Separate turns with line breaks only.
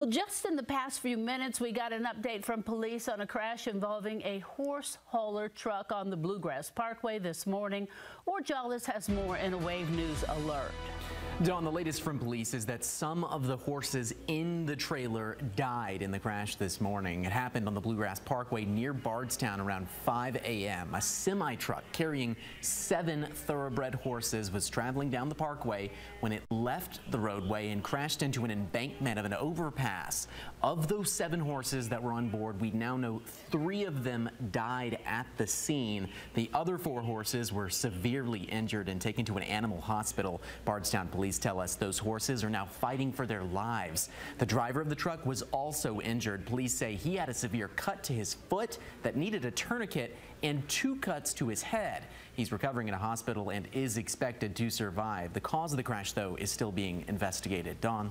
Well, just in the past few minutes, we got an update from police on a crash involving a horse hauler truck on the Bluegrass Parkway this morning. Or Jollis has more in a Wave News alert.
Dawn, the latest from police is that some of the horses in the trailer died in the crash this morning. It happened on the Bluegrass Parkway near Bardstown around 5 a.m. A semi truck carrying seven thoroughbred horses was traveling down the parkway when it left the roadway and crashed into an embankment of an overpass. Of those seven horses that were on board, we now know three of them died at the scene. The other four horses were severely injured and taken to an animal hospital. Bardstown police Police tell us those horses are now fighting for their lives. The driver of the truck was also injured. Police say he had a severe cut to his foot that needed a tourniquet and two cuts to his head. He's recovering in a hospital and is expected to survive. The cause of the crash, though, is still being investigated. Dawn.